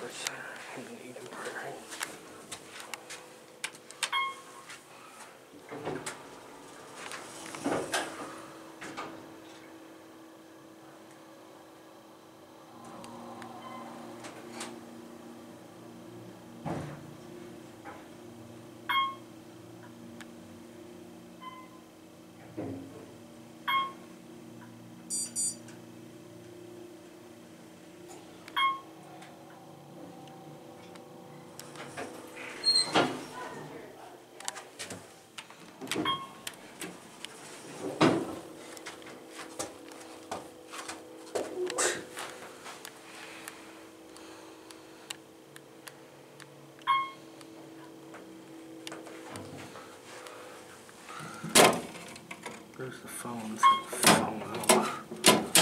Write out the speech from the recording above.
Roberts and Eden Prairie. There's the phone. It's the phone.